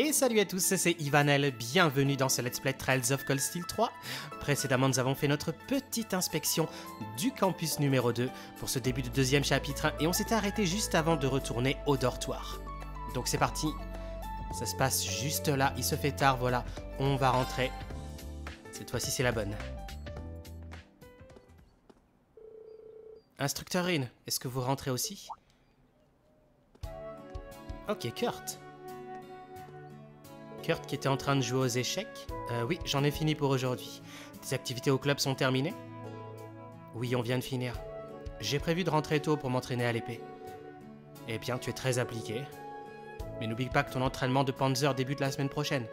Et salut à tous, c'est Ivanel, bienvenue dans ce Let's Play Trails of Cold Steel 3. Précédemment, nous avons fait notre petite inspection du campus numéro 2 pour ce début de deuxième chapitre et on s'était arrêté juste avant de retourner au dortoir. Donc c'est parti, ça se passe juste là, il se fait tard, voilà, on va rentrer. Cette fois-ci c'est la bonne. Instructeur est-ce que vous rentrez aussi? Ok, Kurt. Kurt qui était en train de jouer aux échecs. Euh, oui, j'en ai fini pour aujourd'hui. Tes activités au club sont terminées Oui, on vient de finir. J'ai prévu de rentrer tôt pour m'entraîner à l'épée. Eh bien, tu es très appliqué. Mais n'oublie pas que ton entraînement de Panzer débute la semaine prochaine.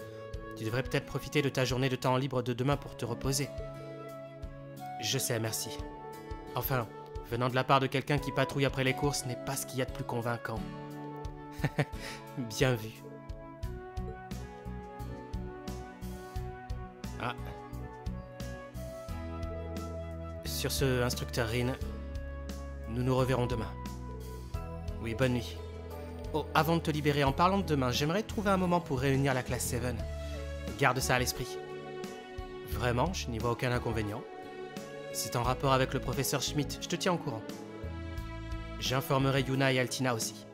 Tu devrais peut-être profiter de ta journée de temps libre de demain pour te reposer. Je sais, merci. Enfin, venant de la part de quelqu'un qui patrouille après les courses n'est pas ce qu'il y a de plus convaincant. Bien vu. Ah. Sur ce, instructeur Rin, nous nous reverrons demain. Oui, bonne nuit. Oh, avant de te libérer, en parlant de demain, j'aimerais trouver un moment pour réunir la classe 7. Garde ça à l'esprit. Vraiment, je n'y vois aucun inconvénient. C'est en rapport avec le professeur Schmidt, je te tiens au courant. J'informerai Yuna et Altina aussi.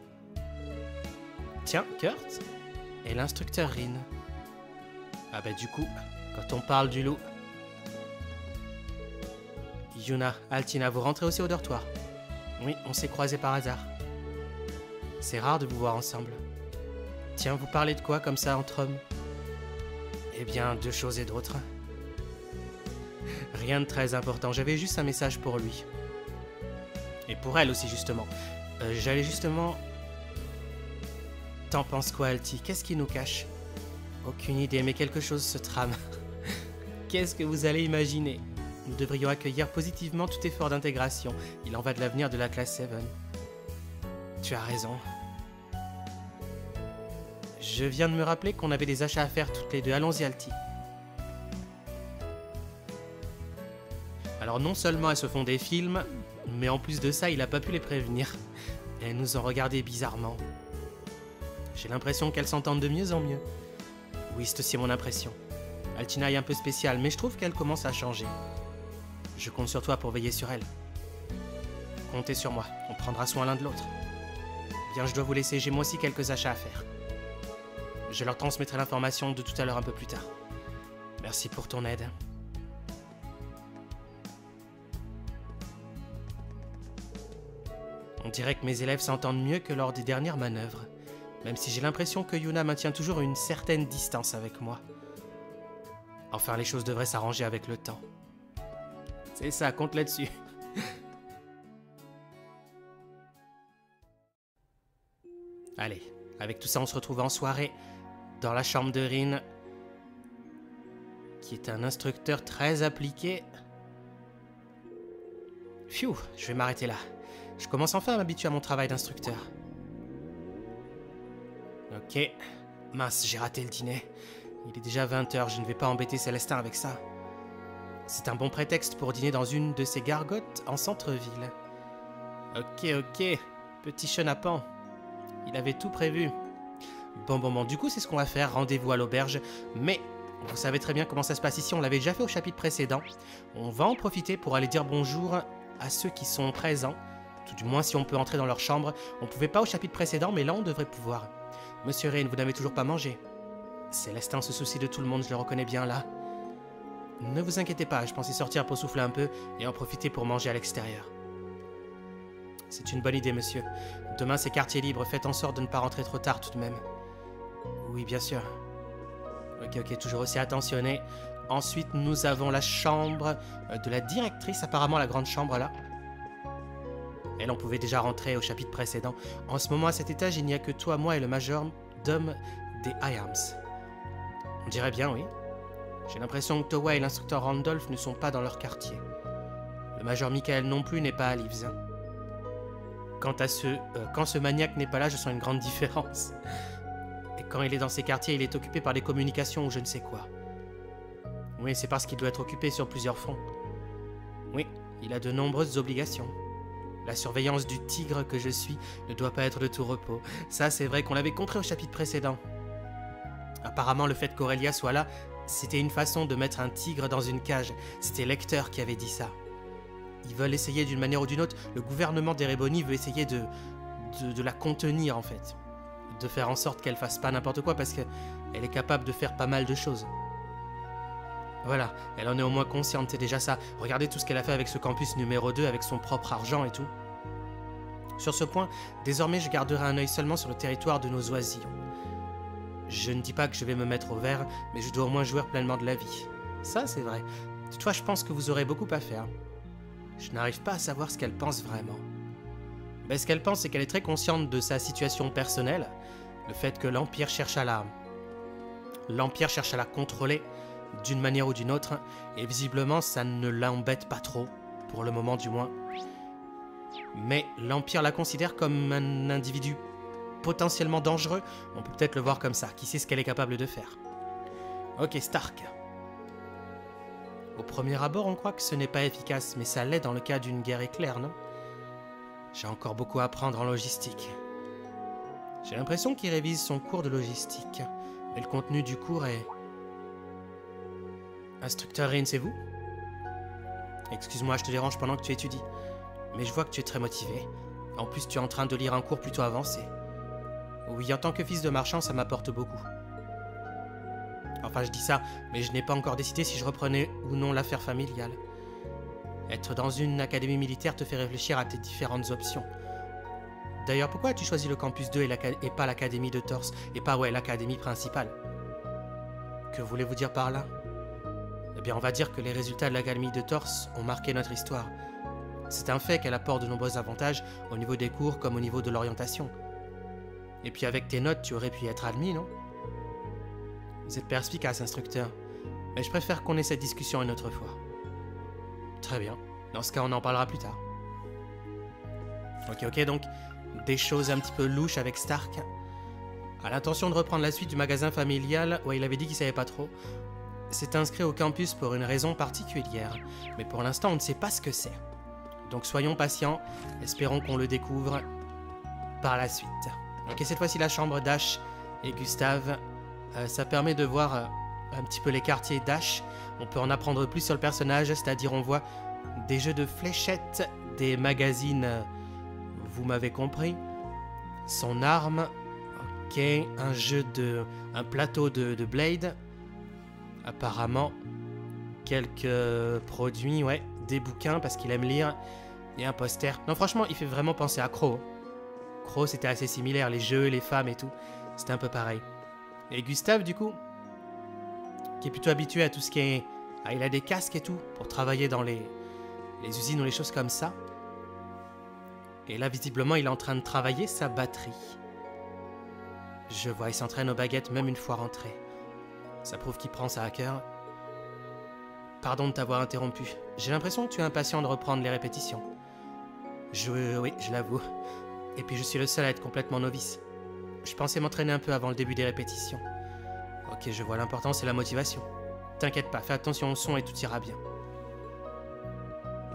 Tiens, Kurt Et l'instructeur Rin Ah bah du coup, quand on parle du loup... Yuna, Altina, vous rentrez aussi au dortoir Oui, on s'est croisés par hasard. C'est rare de vous voir ensemble. Tiens, vous parlez de quoi comme ça entre hommes? Eh bien, de choses et d'autres. Rien de très important, j'avais juste un message pour lui. Et pour elle aussi, justement. Euh, J'allais justement... T'en penses quoi, Alti? Qu'est-ce qui nous cache? Aucune idée, mais quelque chose se trame. Qu'est-ce que vous allez imaginer Nous devrions accueillir positivement tout effort d'intégration. Il en va de l'avenir de la classe 7. Tu as raison. Je viens de me rappeler qu'on avait des achats à faire toutes les deux. Allons-y, Alti. Alors non seulement elles se font des films, mais en plus de ça, il a pas pu les prévenir. Elles nous ont regardé bizarrement. J'ai l'impression qu'elles s'entendent de mieux en mieux. Oui, c'est aussi mon impression. Altina est un peu spéciale, mais je trouve qu'elle commence à changer. Je compte sur toi pour veiller sur elle. Comptez sur moi, on prendra soin l'un de l'autre. Bien, je dois vous laisser, j'ai moi aussi quelques achats à faire. Je leur transmettrai l'information de tout à l'heure un peu plus tard. Merci pour ton aide. On dirait que mes élèves s'entendent mieux que lors des dernières manœuvres, même si j'ai l'impression que Yuna maintient toujours une certaine distance avec moi. Enfin, les choses devraient s'arranger avec le temps. C'est ça, compte là-dessus. Allez, avec tout ça, on se retrouve en soirée, dans la chambre de Rin, qui est un instructeur très appliqué. Phew, je vais m'arrêter là. Je commence enfin à m'habituer à mon travail d'instructeur. Ok. Mince, j'ai raté le dîner. Il est déjà 20h, je ne vais pas embêter Célestin avec ça. C'est un bon prétexte pour dîner dans une de ces gargotes en centre-ville. Ok, ok. Petit chenapan. Il avait tout prévu. Bon, bon, bon, du coup, c'est ce qu'on va faire. Rendez-vous à l'auberge. Mais vous savez très bien comment ça se passe ici. On l'avait déjà fait au chapitre précédent. On va en profiter pour aller dire bonjour à ceux qui sont présents. Tout du moins, si on peut entrer dans leur chambre. On pouvait pas au chapitre précédent, mais là, on devrait pouvoir. Monsieur Rain, vous n'avez toujours pas mangé. Célestin se soucie de tout le monde, je le reconnais bien là. Ne vous inquiétez pas, je pensais sortir pour souffler un peu et en profiter pour manger à l'extérieur. C'est une bonne idée, monsieur. Demain, c'est quartier libre, faites en sorte de ne pas rentrer trop tard tout de même. Oui, bien sûr. Ok, ok, toujours aussi attentionné. Ensuite, nous avons la chambre de la directrice, apparemment la grande chambre là. Elle, on pouvait déjà rentrer au chapitre précédent. En ce moment, à cet étage, il n'y a que toi, moi et le major d'hommes des IAMS. On dirait bien, oui. J'ai l'impression que Towa et l'instructeur Randolph ne sont pas dans leur quartier. Le major Michael non plus n'est pas à Leaves. Quant à ce... Euh, quand ce maniaque n'est pas là, je sens une grande différence. Et quand il est dans ces quartiers, il est occupé par des communications ou je ne sais quoi. Oui, c'est parce qu'il doit être occupé sur plusieurs fronts. Oui, il a de nombreuses obligations. La surveillance du tigre que je suis ne doit pas être de tout repos. Ça, c'est vrai qu'on l'avait compris au chapitre précédent. Apparemment, le fait qu'Aurélia soit là, c'était une façon de mettre un tigre dans une cage. C'était Lecter qui avait dit ça. Ils veulent essayer d'une manière ou d'une autre, le gouvernement d'Erebony veut essayer de, de, de la contenir en fait. De faire en sorte qu'elle fasse pas n'importe quoi parce qu'elle est capable de faire pas mal de choses. Voilà, elle en est au moins consciente, c'est déjà ça. Regardez tout ce qu'elle a fait avec ce campus numéro 2, avec son propre argent et tout. Sur ce point, désormais je garderai un œil seulement sur le territoire de nos oisillons. Je ne dis pas que je vais me mettre au vert, mais je dois au moins jouir pleinement de la vie. Ça, c'est vrai. Toutefois, je pense que vous aurez beaucoup à faire. Je n'arrive pas à savoir ce qu'elle pense vraiment. Mais ce qu'elle pense, c'est qu'elle est très consciente de sa situation personnelle, le fait que l'Empire cherche à la... L'Empire cherche à la contrôler d'une manière ou d'une autre, et visiblement ça ne l'embête pas trop, pour le moment du moins. Mais l'Empire la considère comme un individu potentiellement dangereux, on peut peut-être le voir comme ça, qui sait ce qu'elle est capable de faire? Ok, Stark. Au premier abord, on croit que ce n'est pas efficace, mais ça l'est dans le cas d'une guerre éclair, non? J'ai encore beaucoup à apprendre en logistique. J'ai l'impression qu'il révise son cours de logistique, mais le contenu du cours est... Instructeur Rin, c'est vous? Excuse-moi, je te dérange pendant que tu étudies, mais je vois que tu es très motivé. En plus, tu es en train de lire un cours plutôt avancé. Oui, en tant que fils de marchand, ça m'apporte beaucoup. Enfin, je dis ça, mais je n'ai pas encore décidé si je reprenais ou non l'affaire familiale. Être dans une académie militaire te fait réfléchir à tes différentes options. D'ailleurs, pourquoi as-tu choisi le campus 2 et, pas l'académie de Torse, et pas, ouais, l'académie principale? Que voulez-vous dire par là? Eh bien, on va dire que les résultats de l'académie de Torse ont marqué notre histoire. C'est un fait qu'elle apporte de nombreux avantages au niveau des cours comme au niveau de l'orientation. Et puis avec tes notes, tu aurais pu être admis, non? Vous êtes perspicace, instructeur. Mais je préfère qu'on ait cette discussion une autre fois. Très bien. Dans ce cas, on en parlera plus tard. Ok, ok, donc des choses un petit peu louches avec Stark. À l'intention de reprendre la suite du magasin familial, où il avait dit qu'il savait pas trop, s'est inscrit au campus pour une raison particulière. Mais pour l'instant, on ne sait pas ce que c'est. Donc soyons patients, espérons qu'on le découvre par la suite. Ok, cette fois-ci la chambre d'Ash et Gustave. Euh, ça permet de voir euh, un petit peu les quartiers d'Ash. On peut en apprendre plus sur le personnage, c'est-à-dire on voit des jeux de fléchettes, des magazines, euh, vous m'avez compris. Son arme, ok, un jeu de... un plateau de, de Blade. Apparemment, quelques produits, ouais, des bouquins parce qu'il aime lire. Et un poster. Non, franchement, il fait vraiment penser à Crow. C'était assez similaire, les jeux, les femmes et tout. C'était un peu pareil. Et Gustave, du coup, qui est plutôt habitué à tout ce qui est... Ah, il a des casques et tout, pour travailler dans les, les usines ou les choses comme ça. Et là, visiblement, il est en train de travailler sa batterie. Je vois, il s'entraîne aux baguettes même une fois rentré. Ça prouve qu'il prend ça à cœur. Pardon de t'avoir interrompu. J'ai l'impression que tu es impatient de reprendre les répétitions. Je... oui, je l'avoue. Et puis je suis le seul à être complètement novice. Je pensais m'entraîner un peu avant le début des répétitions. Ok, je vois l'important, c'est la motivation. T'inquiète pas, fais attention au son et tout ira bien.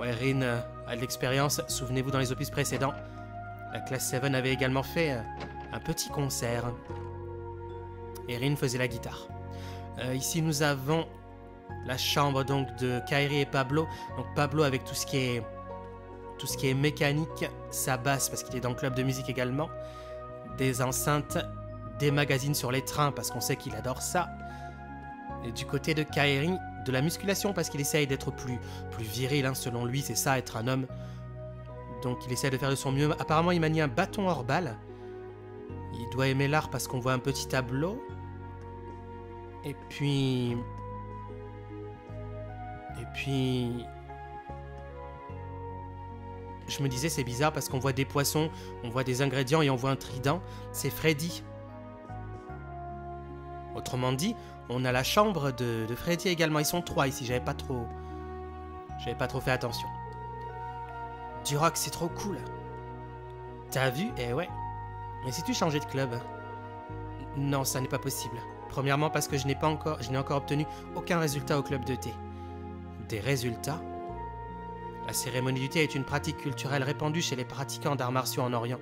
Ouais, Rin euh, a de l'expérience, souvenez-vous dans les opus précédents. La classe 7 avait également fait euh, un petit concert. Et Rin faisait la guitare. Euh, ici nous avons la chambre donc de Kairi et Pablo. Donc Pablo avec tout ce qui est tout ce qui est mécanique, sa basse parce qu'il est dans le club de musique également, des enceintes, des magazines sur les trains parce qu'on sait qu'il adore ça. Et du côté de Kairi, de la musculation parce qu'il essaye d'être plus, plus viril, hein, selon lui, c'est ça être un homme. Donc il essaie de faire de son mieux. Apparemment, il manie un bâton hors balle. Il doit aimer l'art parce qu'on voit un petit tableau. Et puis. Et puis je me disais c'est bizarre parce qu'on voit des poissons, on voit des ingrédients et on voit un trident. C'est Freddy. Autrement dit, on a la chambre de, Freddy également. Ils sont trois ici, j'avais pas trop... J'avais pas trop fait attention. Du rock, c'est trop cool. T'as vu? Eh ouais. Mais si tu changeais de club Non, ça n'est pas possible. Premièrement parce que je n'ai pas encore, je n'ai encore obtenu aucun résultat au club de thé. Des résultats? La cérémonie du thé est une pratique culturelle répandue chez les pratiquants d'arts martiaux en Orient.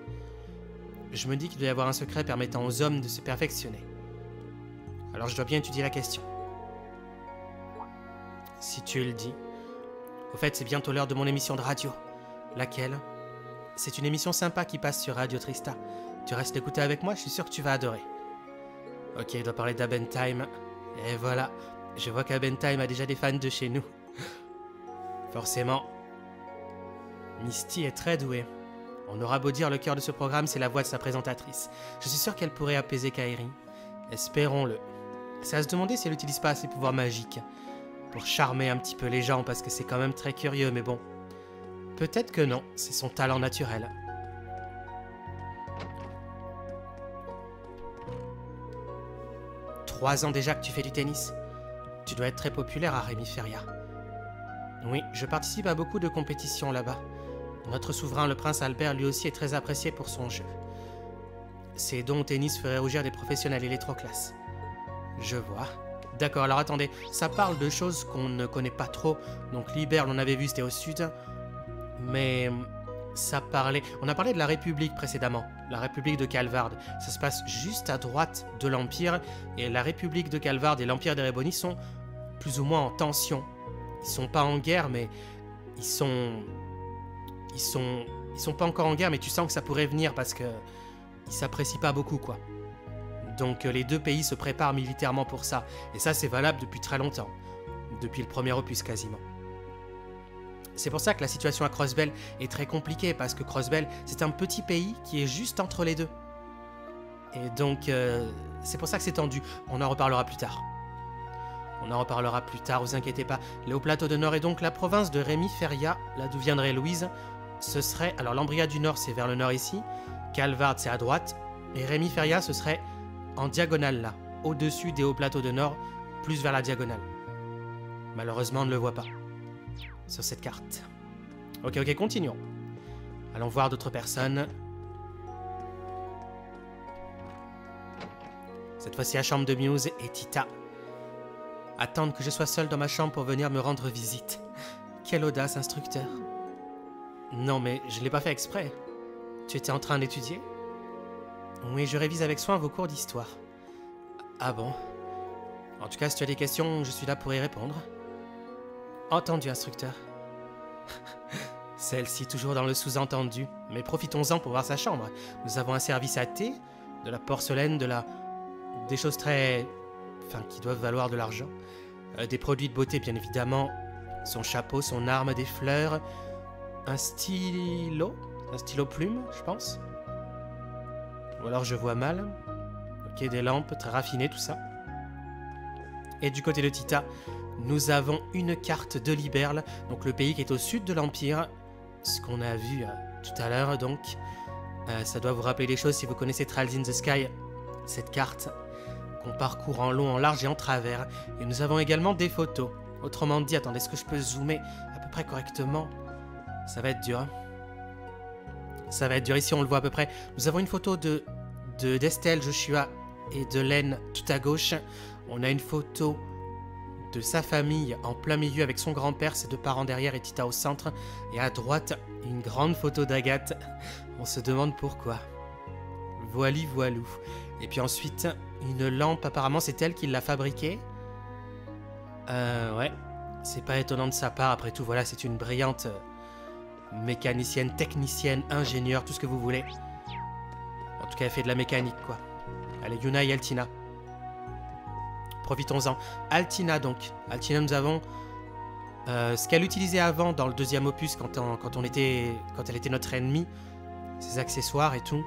Je me dis qu'il doit y avoir un secret permettant aux hommes de se perfectionner. Alors je dois bien étudier la question. Si tu le dis. Au fait, c'est bientôt l'heure de mon émission de radio. Laquelle? C'est une émission sympa qui passe sur Radio Trista. Tu restes écouter avec moi, je suis sûr que tu vas adorer. Ok, il doit parler d'Abentime. Et voilà, je vois qu'Abentime a déjà des fans de chez nous. Forcément. Misty est très douée. On aura beau dire le cœur de ce programme, c'est la voix de sa présentatrice. Je suis sûr qu'elle pourrait apaiser Kairi. Espérons-le. C'est à se demander si elle n'utilise pas ses pouvoirs magiques. Pour charmer un petit peu les gens, parce que c'est quand même très curieux, mais bon. Peut-être que non, c'est son talent naturel. Trois ans déjà que tu fais du tennis. Tu dois être très populaire à Rémi Feria. Oui, je participe à beaucoup de compétitions là-bas. Notre souverain, le prince Albert, lui aussi est très apprécié pour son jeu. Ses dons au tennis feraient rougir des professionnels électroclasses. Je vois. D'accord, alors attendez, ça parle de choses qu'on ne connaît pas trop. Donc Liber, on avait vu, c'était au sud. Mais ça parlait... On a parlé de la République précédemment, la République de Calvard. Ça se passe juste à droite de l'Empire, et la République de Calvard et l'Empire des Réboni sont plus ou moins en tension. Ils sont pas en guerre, mais ils sont... Ils sont... Ils sont pas encore en guerre, mais tu sens que ça pourrait venir parce que... Ils s'apprécient pas beaucoup, quoi. Donc euh, les deux pays se préparent militairement pour ça. Et ça, c'est valable depuis très longtemps. Depuis le premier opus, quasiment. C'est pour ça que la situation à Crossbell est très compliquée, parce que Crossbell, c'est un petit pays qui est juste entre les deux. Et donc, euh, c'est pour ça que c'est tendu. On en reparlera plus tard. On en reparlera plus tard, vous inquiétez pas. Le Haut-Plateau de Nord est donc la province de Rémi Feria, là d'où viendrait Louise. Ce serait, alors l'Ambria du Nord, c'est vers le nord ici. Calvard, c'est à droite. Et Rémi Feria, ce serait en diagonale là, au-dessus des hauts plateaux de nord, plus vers la diagonale. Malheureusement, on ne le voit pas sur cette carte. Ok, ok, continuons. Allons voir d'autres personnes. Cette fois-ci, la chambre de Muse et Tita. Attendre que je sois seul dans ma chambre pour venir me rendre visite. Quelle audace, instructeur. Non, mais je ne l'ai pas fait exprès. Tu étais en train d'étudier? Oui, je révise avec soin vos cours d'histoire. Ah bon? En tout cas, si tu as des questions, je suis là pour y répondre. Entendu, instructeur. Celle-ci toujours dans le sous-entendu, mais profitons-en pour voir sa chambre. Nous avons un service à thé, de la porcelaine, de la... des choses très... enfin, qui doivent valoir de l'argent. Euh, des produits de beauté, bien évidemment. Son chapeau, son arme, des fleurs. Un stylo Un stylo plume, je pense. Ou alors je vois mal. Ok, des lampes, très raffinées, tout ça. Et du côté de Tita, nous avons une carte de Liberle, donc le pays qui est au sud de l'Empire. Ce qu'on a vu euh, tout à l'heure, donc. Euh, ça doit vous rappeler des choses si vous connaissez Trials in the Sky, cette carte qu'on parcourt en long, en large et en travers. Et nous avons également des photos. Autrement dit, attendez, est-ce que je peux zoomer à peu près correctement? Ça va être dur. Hein. Ça va être dur. Ici, on le voit à peu près. Nous avons une photo de d'Estelle, Joshua et de Len tout à gauche. On a une photo de sa famille en plein milieu avec son grand-père, ses deux parents derrière et Tita au centre. Et à droite, une grande photo d'Agathe. On se demande pourquoi. Voili voilou. Et puis ensuite, une lampe, apparemment c'est elle qui l'a fabriquée. Euh, ouais. C'est pas étonnant de sa part, après tout, voilà, c'est une brillante euh, mécanicienne, technicienne, ingénieure, tout ce que vous voulez. En tout cas, elle fait de la mécanique, quoi. Allez, Yuna et Altina. Profitons-en. Altina donc. Altina, nous avons euh, ce qu'elle utilisait avant dans le deuxième opus quand on, était, quand elle était notre ennemie, ses accessoires et tout.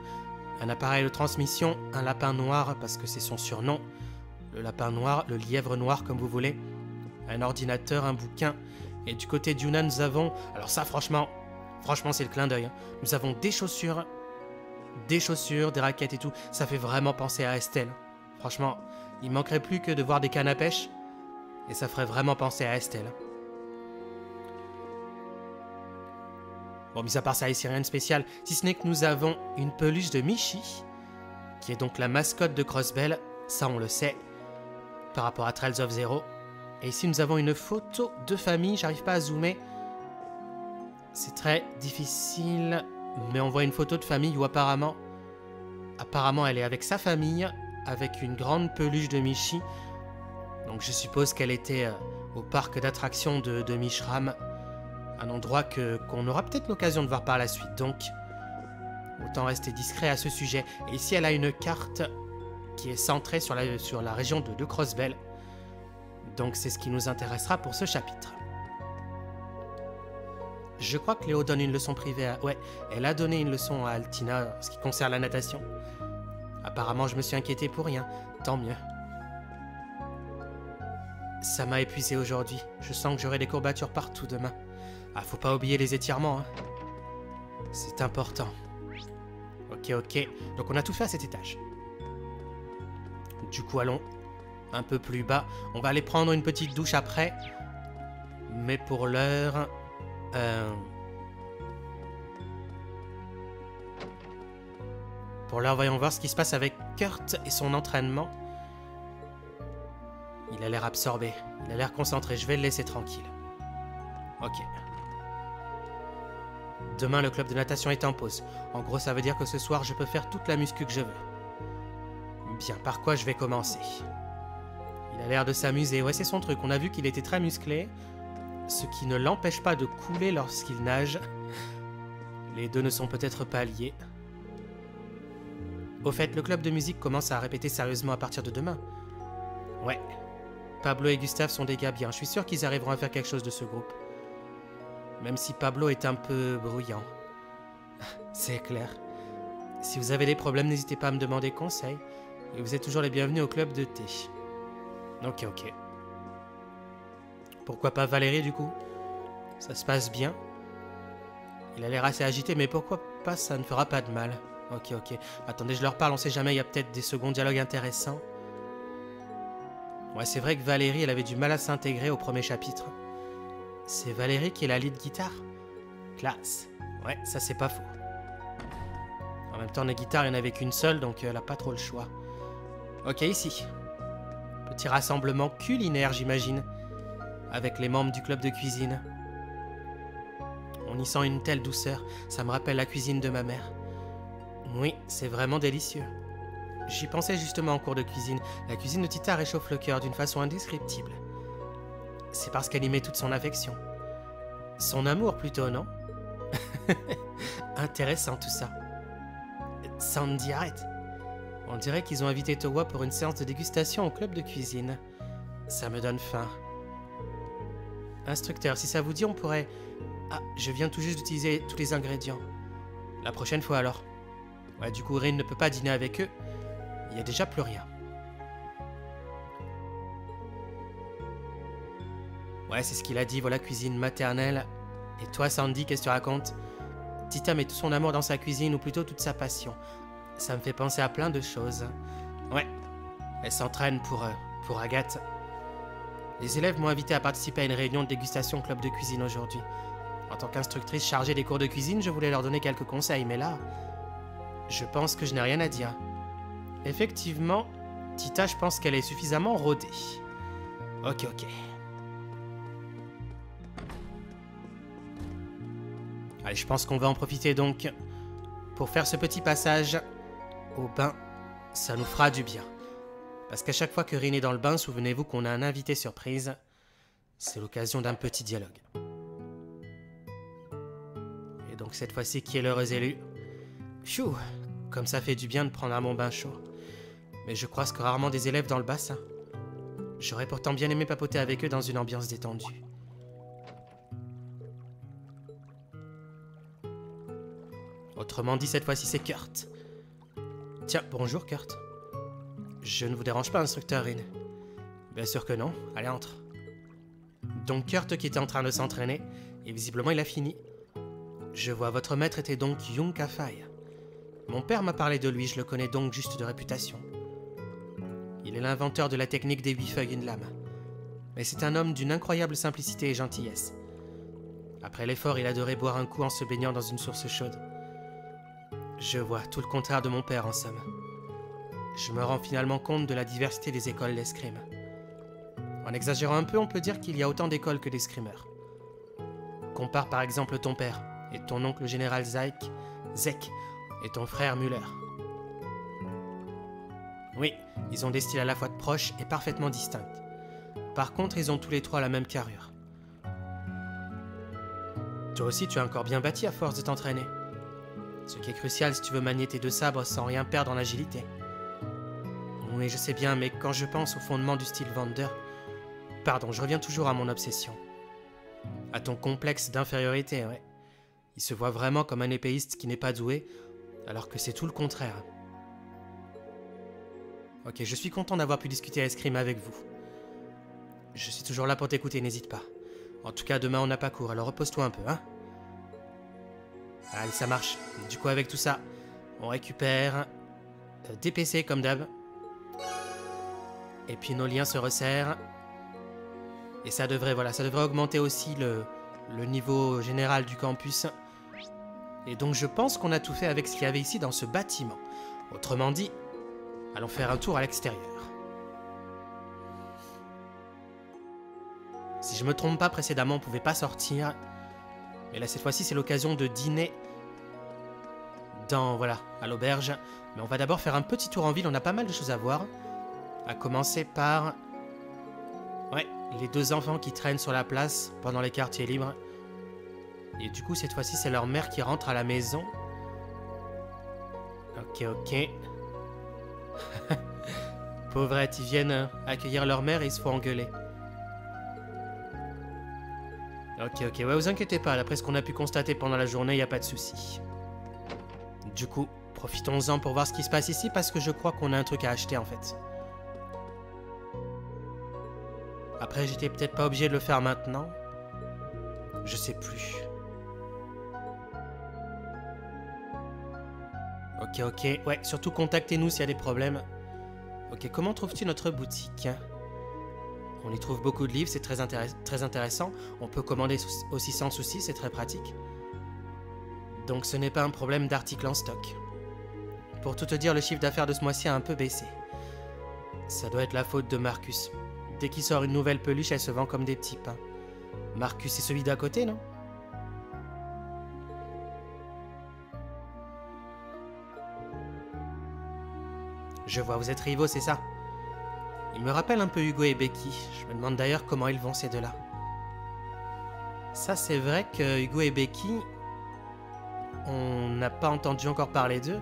Un appareil de transmission, un lapin noir parce que c'est son surnom. Le lapin noir, le lièvre noir comme vous voulez. Un ordinateur, un bouquin. Et du côté d'Yuna, nous avons... Alors ça, franchement, franchement, c'est le clin d'œil. Hein. Nous avons des chaussures, des chaussures, des raquettes et tout. Ça fait vraiment penser à Estelle. Franchement, il manquerait plus que de voir des cannes à pêche, et ça ferait vraiment penser à Estelle. Bon, mis à part ça, ici rien de spécial, si ce n'est que nous avons une peluche de Michi, qui est donc la mascotte de Crossbell, ça on le sait, par rapport à Trails of Zero. Et ici nous avons une photo de famille, j'arrive pas à zoomer. C'est très difficile, mais on voit une photo de famille où apparemment, apparemment elle est avec sa famille, avec une grande peluche de Michi. Donc je suppose qu'elle était euh, au parc d'attractions de, de Mishram. Un endroit que qu'on aura peut-être l'occasion de voir par la suite. Donc autant rester discret à ce sujet. Et ici elle a une carte qui est centrée sur la, région de, de. Donc c'est ce qui nous intéressera pour ce chapitre. Je crois que Léo donne une leçon privée à... Ouais, elle a donné une leçon à Altina en ce qui concerne la natation. Apparemment, je me suis inquiété pour rien. Tant mieux. Ça m'a épuisé aujourd'hui. Je sens que j'aurai des courbatures partout demain. Ah, faut pas oublier les étirements. Hein. C'est important. Ok, ok. Donc on a tout fait à cet étage. Du coup, allons un peu plus bas. On va aller prendre une petite douche après. Mais pour l'heure... Euh... Pour l'heure, voyons voir ce qui se passe avec Kurt et son entraînement. Il a l'air absorbé. Il a l'air concentré. Je vais le laisser tranquille. Ok. Demain, le club de natation est en pause. En gros, ça veut dire que ce soir, je peux faire toute la muscu que je veux. Bien, par quoi je vais commencer? Il a l'air de s'amuser. Ouais, c'est son truc. On a vu qu'il était très musclé ce qui ne l'empêche pas de couler lorsqu'il nage. Les deux ne sont peut-être pas liés. Au fait, le club de musique commence à répéter sérieusement à partir de demain. Ouais. Pablo et Gustave sont des gars bien. Je suis sûr qu'ils arriveront à faire quelque chose de ce groupe. Même si Pablo est un peu bruyant. C'est clair. Si vous avez des problèmes, n'hésitez pas à me demander conseil. Et vous êtes toujours les bienvenus au club de thé. Ok, ok. Pourquoi pas Valérie du coup? Ça se passe bien? Il a l'air assez agité, mais pourquoi pas? Ça ne fera pas de mal. Ok, ok. Attendez, je leur parle, on sait jamais, il y a peut-être des seconds dialogues intéressants. Ouais, c'est vrai que Valérie, elle avait du mal à s'intégrer au premier chapitre. C'est Valérie qui est la lead guitare? Classe. Ouais, ça c'est pas faux. En même temps, la guitare, il n'y en avait qu'une seule, donc elle a pas trop le choix. Ok, ici. Petit rassemblement culinaire, j'imagine avec les membres du club de cuisine. On y sent une telle douceur, ça me rappelle la cuisine de ma mère. Oui, c'est vraiment délicieux. J'y pensais justement en cours de cuisine. La cuisine de Tita réchauffe le cœur d'une façon indescriptible. C'est parce qu'elle y met toute son affection. Son amour plutôt, non? Intéressant tout ça. Sandy, arrête. On dirait qu'ils ont invité Towa pour une séance de dégustation au club de cuisine. Ça me donne faim. Instructeur, si ça vous dit, on pourrait... Ah, je viens tout juste d'utiliser tous les ingrédients. La prochaine fois alors. Ouais, du coup, Rin ne peut pas dîner avec eux. Il n'y a déjà plus rien. Ouais, c'est ce qu'il a dit, voilà cuisine maternelle. Et toi, Sandy, qu'est-ce que tu racontes? Tita met tout son amour dans sa cuisine, ou plutôt toute sa passion. Ça me fait penser à plein de choses. Ouais, elle s'entraîne pour, euh, pour Agathe. Les élèves m'ont invité à participer à une réunion de dégustation club de cuisine aujourd'hui. En tant qu'instructrice chargée des cours de cuisine, je voulais leur donner quelques conseils, mais là, je pense que je n'ai rien à dire. Effectivement, Tita, je pense qu'elle est suffisamment rodée. Ok, ok. Allez, je pense qu'on va en profiter donc pour faire ce petit passage au bain. Ça nous fera du bien. Parce qu'à chaque fois que Rin est dans le bain, souvenez-vous qu'on a un invité surprise. C'est l'occasion d'un petit dialogue. Et donc cette fois-ci, qui est l'heureux élu? Pfiou Comme ça fait du bien de prendre un bon bain chaud. Mais je croise que rarement des élèves dans le bassin. J'aurais pourtant bien aimé papoter avec eux dans une ambiance détendue. Autrement dit, cette fois-ci, c'est Kurt. Tiens, bonjour Kurt. Je ne vous dérange pas, instructeur Rin Bien sûr que non. Allez, entre. Donc Kurt qui était en train de s'entraîner, et visiblement il a fini. Je vois, votre maître était donc Yung Kafai. Mon père m'a parlé de lui, je le connais donc juste de réputation. Il est l'inventeur de la technique des huit feuilles une lame. Mais c'est un homme d'une incroyable simplicité et gentillesse. Après l'effort, il adorait boire un coup en se baignant dans une source chaude. Je vois tout le contraire de mon père en somme je me rends finalement compte de la diversité des écoles d'escrime. En exagérant un peu, on peut dire qu'il y a autant d'écoles que d'escrimeurs. Compare par exemple ton père et ton oncle général Zek, Zek et ton frère Muller. Oui, Ils ont des styles à la fois proches et parfaitement distincts. Par contre, ils ont tous les trois la même carrure. Toi aussi, tu as un corps bien bâti à force de t'entraîner. Ce qui est crucial si tu veux manier tes deux sabres sans rien perdre en agilité. Oui, je sais bien, mais quand je pense au fondement du style Vander... Pardon, je reviens toujours à mon obsession. À ton complexe d'infériorité, ouais. Il se voit vraiment comme un épéiste qui n'est pas doué, alors que c'est tout le contraire. Ok, je suis content d'avoir pu discuter à escrime avec vous. Je suis toujours là pour t'écouter, n'hésite pas. En tout cas, demain on n'a pas cours, alors repose-toi un peu, hein Allez, ça marche. Du coup, avec tout ça, on récupère euh, des comme d'hab. Et puis nos liens se resserrent. Et ça devrait, voilà, ça devrait augmenter aussi le, niveau général du campus. Et donc je pense qu'on a tout fait avec ce qu'il y avait ici dans ce bâtiment. Autrement dit, allons faire un tour à l'extérieur. Si je me trompe pas, précédemment on pouvait pas sortir. Mais là cette fois-ci c'est l'occasion de dîner dans, voilà, à l'auberge. Mais on va d'abord faire un petit tour en ville, on a pas mal de choses à voir. À commencer par... Ouais, les deux enfants qui traînent sur la place pendant les quartiers libres. Et du coup, cette fois-ci, c'est leur mère qui rentre à la maison. Ok, ok. Pauvrette, ils viennent accueillir leur mère et ils se font engueuler. Ok, ok, ouais, vous inquiétez pas, d'après ce qu'on a pu constater pendant la journée, il a pas de souci. Du coup, profitons-en pour voir ce qui se passe ici, parce que je crois qu'on a un truc à acheter en fait. Après, j'étais peut-être pas obligé de le faire maintenant. Je sais plus. Ok, ok. Ouais, surtout contactez-nous s'il y a des problèmes. Ok, comment trouves-tu notre boutique? On y trouve beaucoup de livres, c'est très, intéressant. On peut commander aussi sans souci, c'est très pratique. Donc ce n'est pas un problème d'articles en stock. Pour tout te dire, le chiffre d'affaires de ce mois-ci a un peu baissé. Ça doit être la faute de Marcus. Dès qu'il sort une nouvelle peluche, elle se vend comme des petits pains. Marcus est celui d'à côté, non? Je vois, vous êtes rivaux, c'est ça? Il me rappelle un peu Hugo et Becky. Je me demande d'ailleurs comment ils vont ces deux-là. Ça, c'est vrai que Hugo et Becky, on n'a pas entendu encore parler d'eux,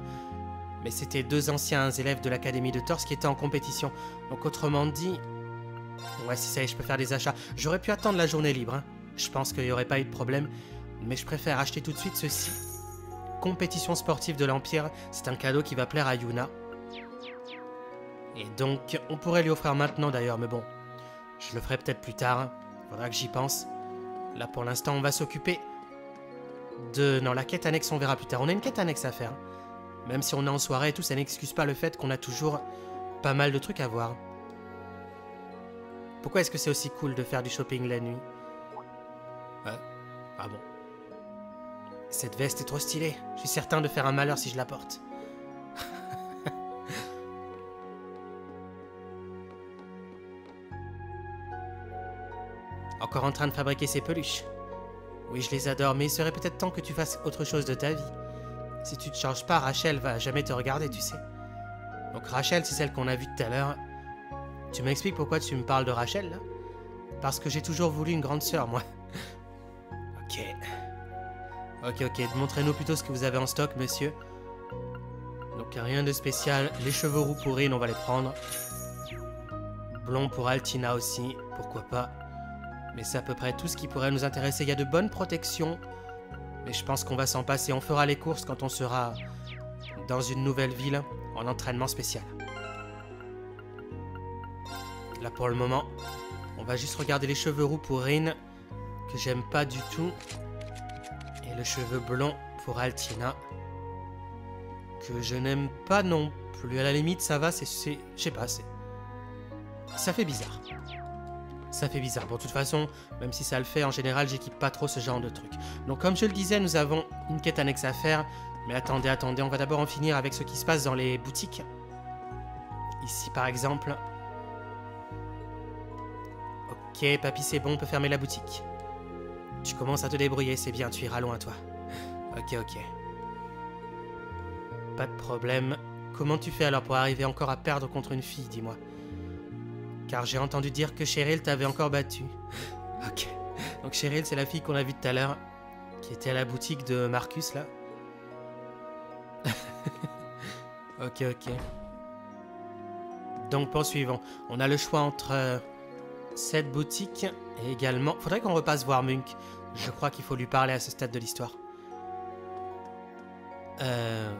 mais c'était deux anciens élèves de l'Académie de Torse qui étaient en compétition. Donc autrement dit, Ouais, si ça y est, je peux faire des achats. J'aurais pu attendre la journée libre. Hein. Je pense qu'il n'y aurait pas eu de problème. Mais je préfère acheter tout de suite ceci. Compétition sportive de l'Empire. C'est un cadeau qui va plaire à Yuna. Et donc, on pourrait lui offrir maintenant d'ailleurs, mais bon. Je le ferai peut-être plus tard. Hein. Faudra que j'y pense. Là, pour l'instant, on va s'occuper de... Non, la quête annexe, on verra plus tard. On a une quête annexe à faire. Même si on est en soirée et tout, ça n'excuse pas le fait qu'on a toujours pas mal de trucs à voir. Pourquoi est-ce que c'est aussi cool de faire du shopping la nuit Ouais. Ah bon. Cette veste est trop stylée. Je suis certain de faire un malheur si je la porte. Encore en train de fabriquer ces peluches. Oui, je les adore, mais il serait peut-être temps que tu fasses autre chose de ta vie. Si tu te changes pas, Rachel va jamais te regarder, tu sais. Donc Rachel, c'est celle qu'on a vue tout à l'heure. Tu m'expliques pourquoi tu me parles de Rachel, là? Parce que j'ai toujours voulu une grande sœur, moi. ok. Ok, ok, montrez-nous plutôt ce que vous avez en stock, monsieur. Donc rien de spécial. Les cheveux roux pour on va les prendre. Blond pour Altina aussi, pourquoi pas. Mais c'est à peu près tout ce qui pourrait nous intéresser. Il y a de bonnes protections. Mais je pense qu'on va s'en passer. On fera les courses quand on sera dans une nouvelle ville en entraînement spécial. Là pour le moment, on va juste regarder les cheveux roux pour Rin, que j'aime pas du tout. Et le cheveu blond pour Altina, que je n'aime pas non plus. À la limite, ça va, c'est... Je sais pas, c'est... Ça fait bizarre. Ça fait bizarre. Bon, de toute façon, même si ça le fait, en général, j'équipe pas trop ce genre de truc. Donc, comme je le disais, nous avons une quête annexe à faire. Mais attendez, attendez, on va d'abord en finir avec ce qui se passe dans les boutiques. Ici, par exemple, Ok, papy, c'est bon, on peut fermer la boutique. Tu commences à te débrouiller, c'est bien, tu iras loin, toi. Ok, ok. Pas de problème. Comment tu fais alors pour arriver encore à perdre contre une fille, dis-moi? Car j'ai entendu dire que Cheryl t'avait encore battu. ok. Donc Cheryl, c'est la fille qu'on a vue tout à l'heure, qui était à la boutique de Marcus, là. ok, ok. Donc poursuivons. On a le choix entre euh, cette boutique et également... Faudrait qu'on repasse voir Munk. Je crois qu'il faut lui parler à ce stade de l'histoire. Euh...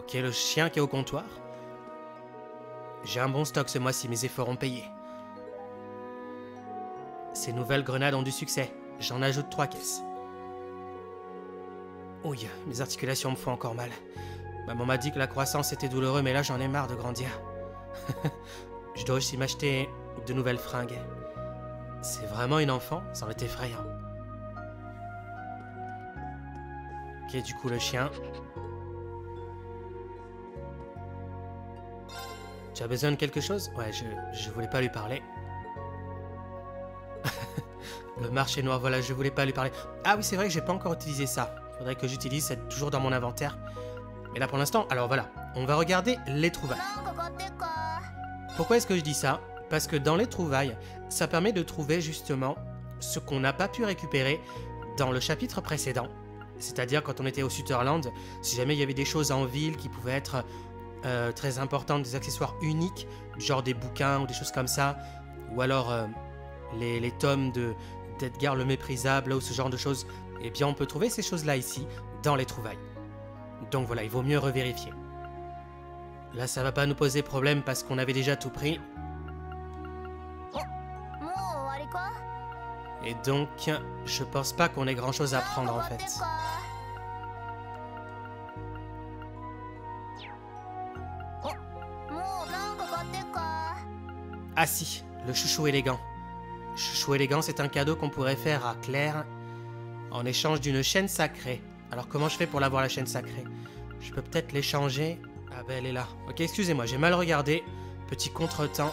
Ok, le chien qui est au comptoir. J'ai un bon stock ce mois-ci, mes efforts ont payé. Ces nouvelles grenades ont du succès. J'en ajoute trois caisses. Ouille, mes articulations me font encore mal. Maman m'a dit que la croissance était douloureuse, mais là j'en ai marre de grandir. Je dois aussi m'acheter de nouvelles fringues. C'est vraiment une enfant, ça en est effrayant. Ok, du coup le chien. Tu as besoin de quelque chose? Ouais, je, je voulais pas lui parler. le marché noir, voilà, je voulais pas lui parler. Ah oui, c'est vrai que j'ai pas encore utilisé ça. Faudrait que j'utilise, c'est toujours dans mon inventaire. Mais là pour l'instant, alors voilà, on va regarder les trouvailles. Pourquoi est-ce que je dis ça? Parce que dans les trouvailles, ça permet de trouver justement ce qu'on n'a pas pu récupérer dans le chapitre précédent. C'est-à-dire quand on était au Sutherland, si jamais il y avait des choses en ville qui pouvaient être euh, très importantes, des accessoires uniques, genre des bouquins ou des choses comme ça, ou alors euh, les, tomes de d'Edgar le Méprisable ou ce genre de choses, eh bien on peut trouver ces choses-là ici, dans les trouvailles. Donc voilà, il vaut mieux revérifier. Là, ça va pas nous poser problème parce qu'on avait déjà tout pris. Et donc, je pense pas qu'on ait grand chose à prendre en fait. Ah si, le chouchou élégant. Chouchou élégant, c'est un cadeau qu'on pourrait faire à Claire en échange d'une chaîne sacrée. Alors comment je fais pour l'avoir la chaîne sacrée? Je peux peut-être l'échanger. Ah ben elle est là. Ok, excusez-moi, j'ai mal regardé. Petit contretemps.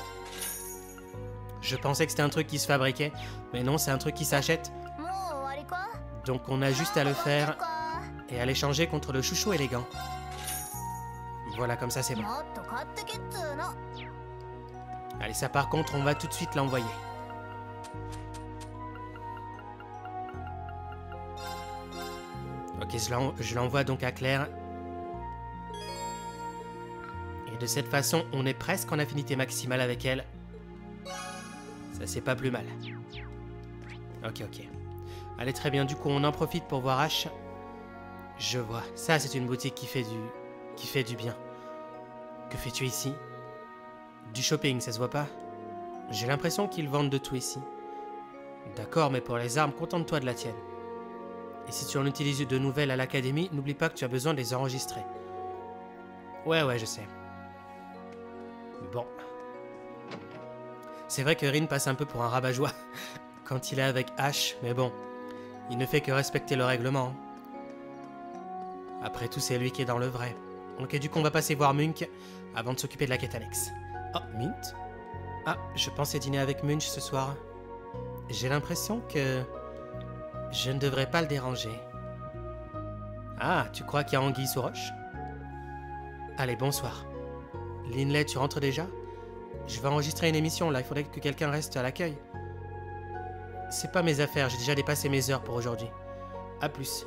Je pensais que c'était un truc qui se fabriquait, mais non, c'est un truc qui s'achète. Donc on a juste à le faire et à l'échanger contre le chouchou élégant. Voilà, comme ça c'est bon. Allez, ça par contre, on va tout de suite l'envoyer. Ok, je l'envoie donc à Claire. Et de cette façon, on est presque en affinité maximale avec elle. Ça, c'est pas plus mal. Ok, ok. Allez, très bien. Du coup, on en profite pour voir H. Je vois. Ça, c'est une boutique qui fait du... qui fait du bien. Que fais-tu ici? Du shopping, ça se voit pas? J'ai l'impression qu'ils vendent de tout ici. D'accord, mais pour les armes, contente-toi de la tienne. Et si tu en utilises de nouvelles à l'académie, n'oublie pas que tu as besoin de les enregistrer. Ouais, ouais, je sais. Bon. C'est vrai que Rin passe un peu pour un rabat-joie quand il est avec Ash, mais bon, il ne fait que respecter le règlement. Après tout, c'est lui qui est dans le vrai. Ok, du coup, on va passer voir Munk avant de s'occuper de la quête annexe. Oh, Mint? Ah, je pensais dîner avec Munch ce soir. J'ai l'impression que je ne devrais pas le déranger. Ah, tu crois qu'il y a anguille sous roche? Allez, bonsoir. Linley, tu rentres déjà? Je vais enregistrer une émission là, il faudrait que quelqu'un reste à l'accueil. C'est pas mes affaires, j'ai déjà dépassé mes heures pour aujourd'hui. A plus.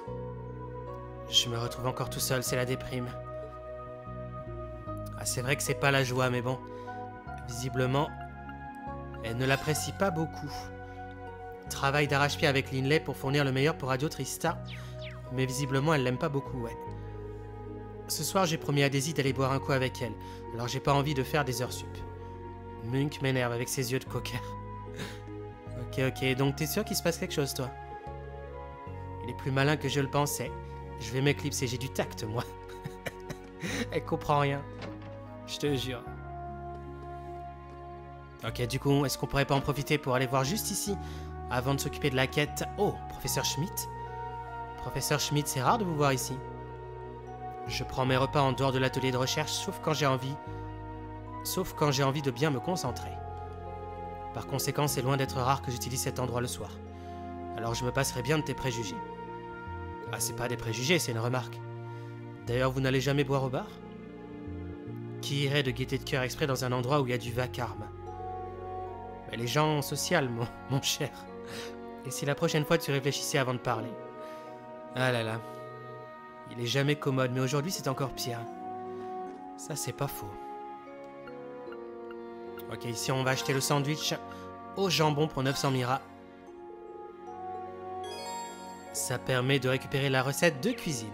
Je me retrouve encore tout seul, c'est la déprime. Ah, c'est vrai que c'est pas la joie, mais bon. Visiblement, elle ne l'apprécie pas beaucoup. Travail d'arrache-pied avec Linley pour fournir le meilleur pour Radio Trista. Mais visiblement, elle l'aime pas beaucoup, ouais. Ce soir, j'ai promis à Daisy d'aller boire un coup avec elle, alors j'ai pas envie de faire des heures sup. Munk m'énerve avec ses yeux de cocker. ok, ok, donc t'es sûr qu'il se passe quelque chose, toi? Il est plus malin que je le pensais. Je vais m'éclipser, j'ai du tact, moi. elle comprend rien. Je te jure. Ok, du coup, est-ce qu'on pourrait pas en profiter pour aller voir juste ici avant de s'occuper de la quête? Oh, professeur Schmidt Professeur Schmidt, c'est rare de vous voir ici. Je prends mes repas en dehors de l'atelier de recherche, sauf quand j'ai envie. Sauf quand j'ai envie de bien me concentrer. Par conséquent, c'est loin d'être rare que j'utilise cet endroit le soir. Alors je me passerai bien de tes préjugés. Ah, c'est pas des préjugés, c'est une remarque. D'ailleurs, vous n'allez jamais boire au bar? Qui irait de gaieté de cœur exprès dans un endroit où il y a du vacarme? Les gens sociaux, mon, mon cher. Et si la prochaine fois tu réfléchissais avant de parler? Ah là là. Il est jamais commode, mais aujourd'hui c'est encore pire. Ça c'est pas faux. Ok, ici on va acheter le sandwich au jambon pour 900 mira. Ça permet de récupérer la recette de cuisine.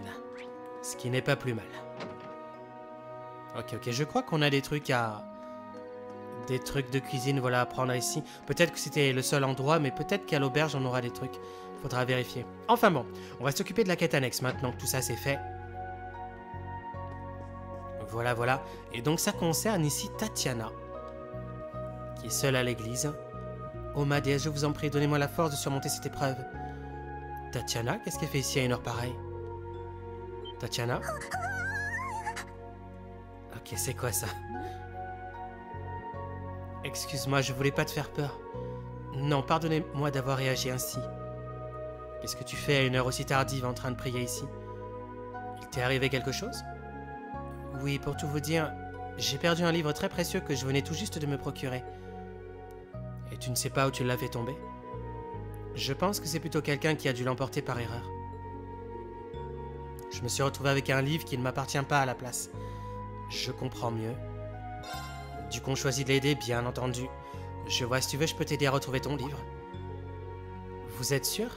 Ce qui n'est pas plus mal. Ok, ok, je crois qu'on a des trucs à... Des trucs de cuisine, voilà, à prendre ici. Peut-être que c'était le seul endroit, mais peut-être qu'à l'auberge, on aura des trucs. Faudra vérifier. Enfin bon, on va s'occuper de la quête annexe maintenant que tout ça c'est fait. Voilà, voilà. Et donc ça concerne ici Tatiana, qui est seule à l'église. Oh ma déesse, je vous en prie, donnez-moi la force de surmonter cette épreuve. Tatiana, qu'est-ce qu'elle fait ici à une heure pareille? Tatiana? Ok, c'est quoi ça? Excuse-moi, je voulais pas te faire peur. Non, pardonnez-moi d'avoir réagi ainsi. Qu'est-ce que tu fais à une heure aussi tardive en train de prier ici? Il t'est arrivé quelque chose? Oui, pour tout vous dire, j'ai perdu un livre très précieux que je venais tout juste de me procurer. Tu ne sais pas où tu l'as fait tomber? Je pense que c'est plutôt quelqu'un qui a dû l'emporter par erreur. Je me suis retrouvé avec un livre qui ne m'appartient pas à la place. Je comprends mieux. Du coup, on choisit de l'aider, bien entendu. Je vois, si tu veux, je peux t'aider à retrouver ton livre. Vous êtes sûr?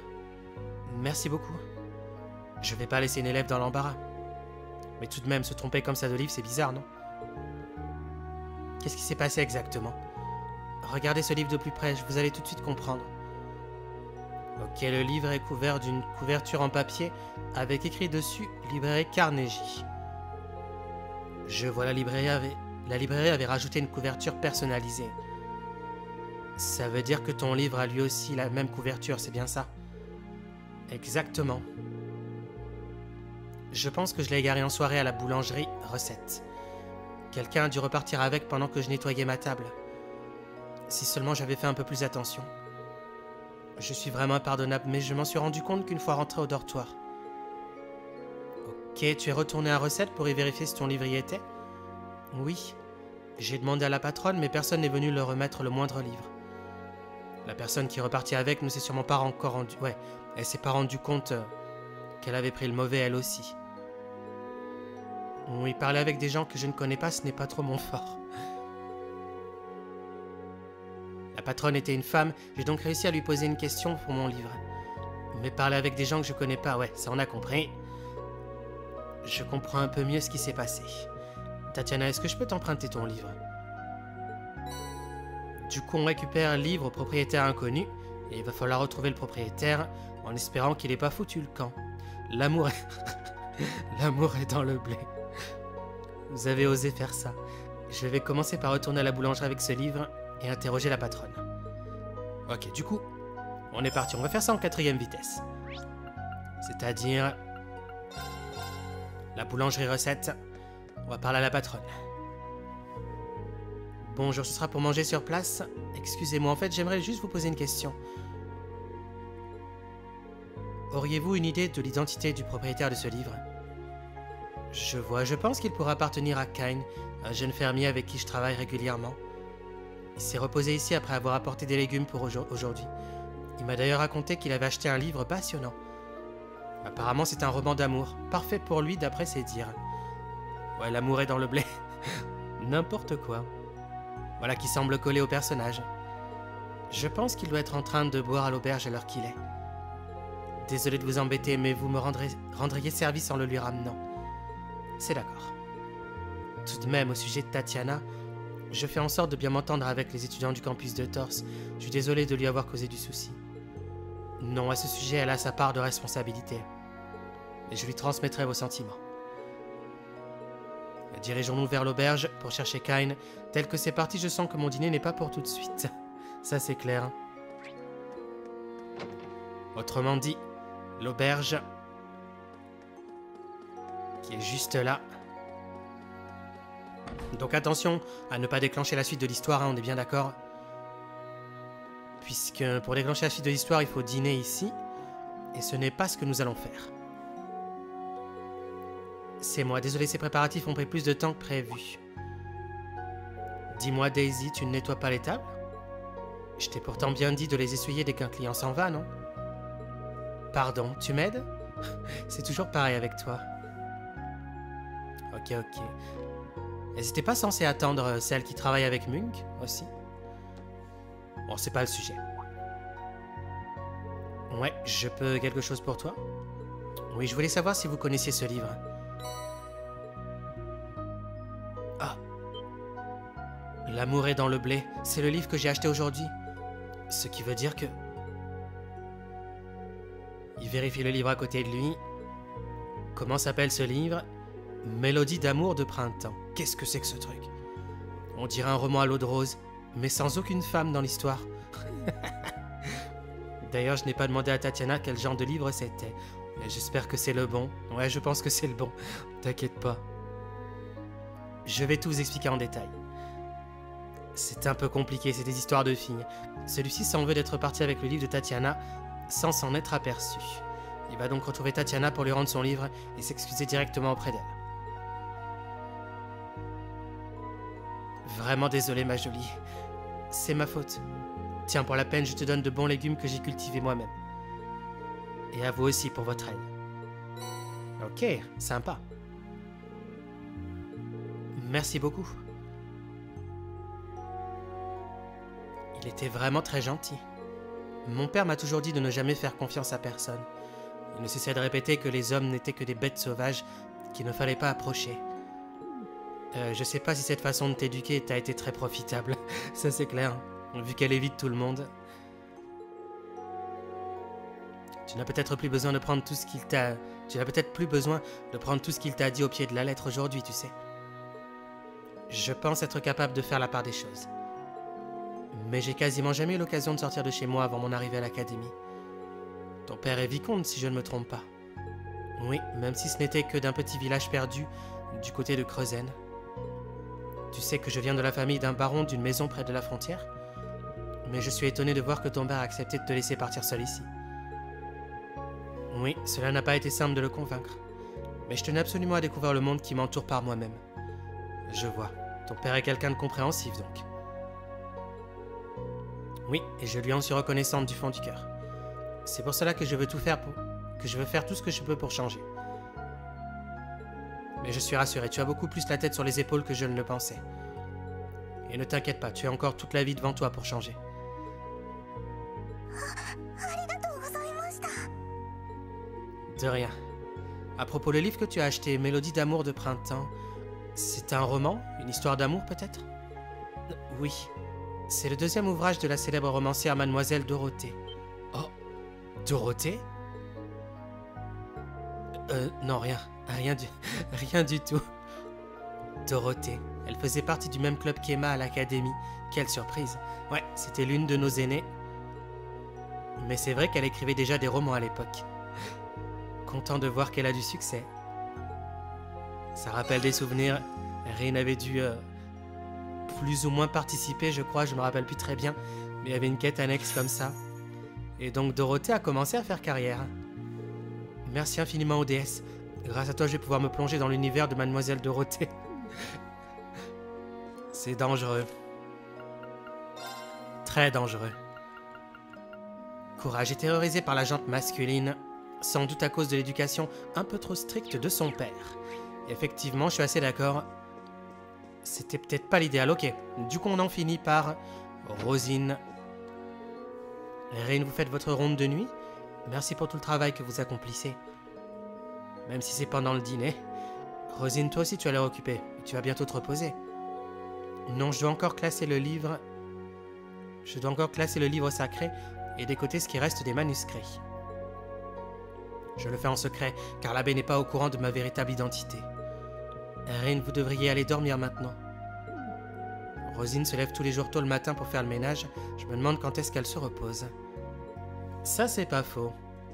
Merci beaucoup. Je vais pas laisser une élève dans l'embarras. Mais tout de même, se tromper comme ça de livre, c'est bizarre, non? Qu'est-ce qui s'est passé exactement? Regardez ce livre de plus près, vous allez tout de suite comprendre. Ok, le livre est couvert d'une couverture en papier avec écrit dessus Librairie Carnegie. Je vois la librairie avait, la librairie avait rajouté une couverture personnalisée. Ça veut dire que ton livre a lui aussi la même couverture, c'est bien ça? Exactement. Je pense que je l'ai égaré en soirée à la boulangerie recette. Quelqu'un a dû repartir avec pendant que je nettoyais ma table. Si seulement j'avais fait un peu plus attention. Je suis vraiment impardonnable, mais je m'en suis rendu compte qu'une fois rentré au dortoir. Ok, tu es retourné à recette pour y vérifier si ton livre y était? Oui. J'ai demandé à la patronne, mais personne n'est venu leur remettre le moindre livre. La personne qui est repartie avec ne s'est sûrement pas encore rendu. Ouais, elle s'est pas rendu compte euh, qu'elle avait pris le mauvais elle aussi. Oui, parler avec des gens que je ne connais pas, ce n'est pas trop mon fort. La patronne était une femme, j'ai donc réussi à lui poser une question pour mon livre. Mais parler avec des gens que je connais pas, ouais, ça on a compris. Je comprends un peu mieux ce qui s'est passé. Tatiana, est-ce que je peux t'emprunter ton livre? Du coup, on récupère un livre au propriétaire inconnu, et il va falloir retrouver le propriétaire en espérant qu'il n'ait pas foutu le camp. L'amour est... L'amour est dans le blé. Vous avez osé faire ça. Je vais commencer par retourner à la boulangerie avec ce livre et interroger la patronne. Ok, du coup, on est parti. On va faire ça en quatrième vitesse. C'est-à-dire... La boulangerie recette. On va parler à la patronne. Bonjour, ce sera pour manger sur place. Excusez-moi, en fait, j'aimerais juste vous poser une question. Auriez-vous une idée de l'identité du propriétaire de ce livre? Je vois, je pense qu'il pourra appartenir à Kine, un jeune fermier avec qui je travaille régulièrement. Il s'est reposé ici après avoir apporté des légumes pour aujourd'hui. Il m'a d'ailleurs raconté qu'il avait acheté un livre passionnant. Apparemment, c'est un roman d'amour, parfait pour lui d'après ses dires. Ouais, l'amour est dans le blé. N'importe quoi. Voilà qui semble coller au personnage. Je pense qu'il doit être en train de boire à l'auberge à l'heure qu'il est. Désolé de vous embêter, mais vous me rendriez service en le lui ramenant. C'est d'accord. Tout de même, au sujet de Tatiana, je fais en sorte de bien m'entendre avec les étudiants du campus de Torse. Je suis désolé de lui avoir causé du souci. Non, à ce sujet, elle a sa part de responsabilité. Et je lui transmettrai vos sentiments. Dirigeons-nous vers l'auberge pour chercher Kine. Tel que c'est parti, je sens que mon dîner n'est pas pour tout de suite. Ça, c'est clair. Autrement dit, l'auberge qui est juste là. Donc attention à ne pas déclencher la suite de l'histoire, hein, on est bien d'accord Puisque pour déclencher la suite de l'histoire, il faut dîner ici. Et ce n'est pas ce que nous allons faire. C'est moi, désolé, ces préparatifs ont pris plus de temps que prévu. Dis-moi, Daisy, tu ne nettoies pas les tables? Je t'ai pourtant bien dit de les essuyer dès qu'un client s'en va, non? Pardon, tu m'aides? C'est toujours pareil avec toi. Ok, ok. N'hésitez pas censé attendre celle qui travaille avec Munk aussi? Bon, c'est pas le sujet. Ouais, je peux quelque chose pour toi? Oui, je voulais savoir si vous connaissiez ce livre. Ah L'amour est dans le blé, c'est le livre que j'ai acheté aujourd'hui. Ce qui veut dire que... Il vérifie le livre à côté de lui. Comment s'appelle ce livre? Mélodie d'amour de printemps. Qu'est-ce que c'est que ce truc? On dirait un roman à l'eau de rose, mais sans aucune femme dans l'histoire. D'ailleurs, je n'ai pas demandé à Tatiana quel genre de livre c'était. J'espère que c'est le bon. Ouais, je pense que c'est le bon. T'inquiète pas. Je vais tout vous expliquer en détail. C'est un peu compliqué, c'est des histoires de filles. Celui-ci s'en veut d'être parti avec le livre de Tatiana sans s'en être aperçu. Il va donc retrouver Tatiana pour lui rendre son livre et s'excuser directement auprès d'elle. Vraiment désolé, ma jolie. C'est ma faute. Tiens, pour la peine, je te donne de bons légumes que j'ai cultivés moi-même. Et à vous aussi pour votre aide. Ok, sympa. Merci beaucoup. Il était vraiment très gentil. Mon père m'a toujours dit de ne jamais faire confiance à personne. Il ne cessait de répéter que les hommes n'étaient que des bêtes sauvages qu'il ne fallait pas approcher. Euh, je sais pas si cette façon de t'éduquer t'a été très profitable, ça c'est clair, vu qu'elle évite tout le monde. Tu n'as peut-être plus besoin de prendre tout ce qu'il t'a... Tu n'as peut-être plus besoin de prendre tout ce qu'il t'a dit au pied de la lettre aujourd'hui, tu sais. Je pense être capable de faire la part des choses. Mais j'ai quasiment jamais eu l'occasion de sortir de chez moi avant mon arrivée à l'académie. Ton père est vicomte, si je ne me trompe pas. Oui, même si ce n'était que d'un petit village perdu du côté de Creuzen. Tu sais que je viens de la famille d'un baron d'une maison près de la frontière Mais je suis étonné de voir que ton père a accepté de te laisser partir seul ici. Oui, cela n'a pas été simple de le convaincre. Mais je tenais absolument à découvrir le monde qui m'entoure par moi-même. Je vois. Ton père est quelqu'un de compréhensif, donc. Oui, et je lui en suis reconnaissante du fond du cœur. C'est pour cela que je veux tout faire pour... que je veux faire tout ce que je peux pour changer. Mais je suis rassuré, tu as beaucoup plus la tête sur les épaules que je ne le pensais. Et ne t'inquiète pas, tu as encore toute la vie devant toi pour changer. De rien. À propos, le livre que tu as acheté, Mélodie d'amour de printemps, c'est un roman? Une histoire d'amour peut-être? Oui. C'est le deuxième ouvrage de la célèbre romancière Mademoiselle Dorothée. Oh Dorothée? Euh, non, rien. Rien du, rien du tout. Dorothée. Elle faisait partie du même club qu'Emma à l'académie. Quelle surprise. Ouais, c'était l'une de nos aînées. Mais c'est vrai qu'elle écrivait déjà des romans à l'époque. Content de voir qu'elle a du succès. Ça rappelle des souvenirs. Rin avait dû euh, plus ou moins participer, je crois, je me rappelle plus très bien. Mais il y avait une quête annexe comme ça. Et donc Dorothée a commencé à faire carrière. Merci infiniment déesses. Grâce à toi, je vais pouvoir me plonger dans l'univers de Mademoiselle Dorothée. C'est dangereux. Très dangereux. Courage est terrorisé par la jante masculine, sans doute à cause de l'éducation un peu trop stricte de son père. Effectivement, je suis assez d'accord. C'était peut-être pas l'idéal, ok. Du coup, on en finit par Rosine. Rain, vous faites votre ronde de nuit? Merci pour tout le travail que vous accomplissez même si c'est pendant le dîner. Rosine, toi aussi tu as l'air occupée, tu vas bientôt te reposer. Non, je dois encore classer le livre. Je dois encore classer le livre sacré et décoter ce qui reste des manuscrits. Je le fais en secret, car l'abbé n'est pas au courant de ma véritable identité. Erin, vous devriez aller dormir maintenant. Rosine se lève tous les jours tôt le matin pour faire le ménage. Je me demande quand est-ce qu'elle se repose. Ça, c'est pas faux.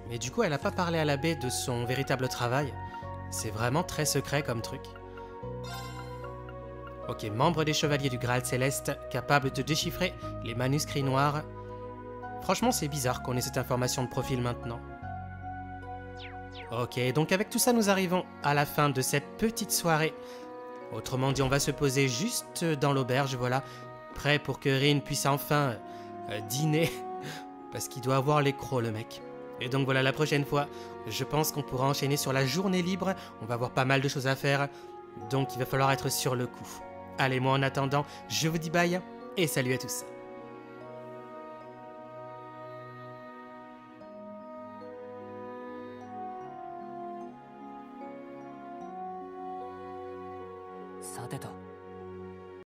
Mais du coup, elle n'a pas parlé à l'abbé de son véritable travail? C'est vraiment très secret comme truc. Ok, membre des Chevaliers du Graal Céleste, capable de déchiffrer les manuscrits noirs. Franchement, c'est bizarre qu'on ait cette information de profil maintenant. Ok, donc avec tout ça, nous arrivons à la fin de cette petite soirée Autrement dit, on va se poser juste dans l'auberge, voilà, prêt pour que Rin puisse enfin euh, dîner, parce qu'il doit avoir les crocs, le mec. Et donc voilà, la prochaine fois, je pense qu'on pourra enchaîner sur la journée libre, on va avoir pas mal de choses à faire, donc il va falloir être sur le coup. Allez, moi en attendant, je vous dis bye, et salut à tous.